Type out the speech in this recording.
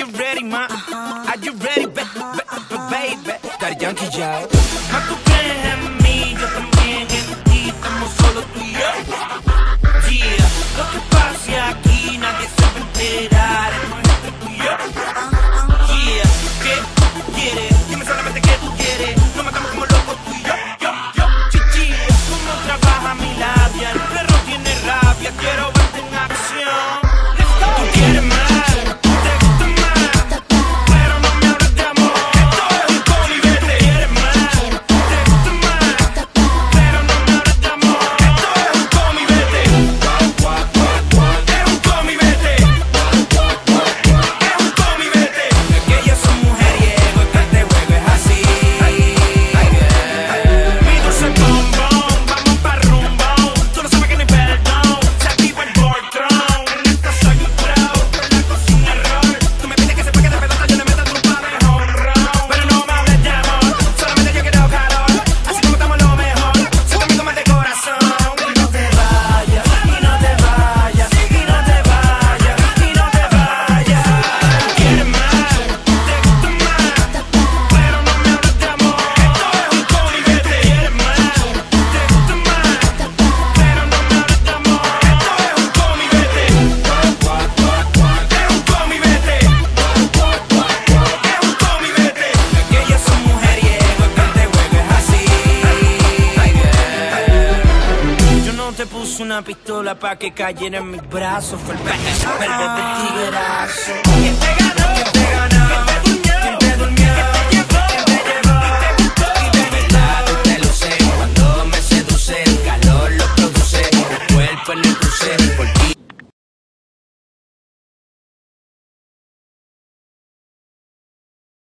you ready, ma? Are you ready, ba ba ba baby? 다리 job. te puse una pistola pa' que cayera en mis brazos. Fue el verde de tiguerazo.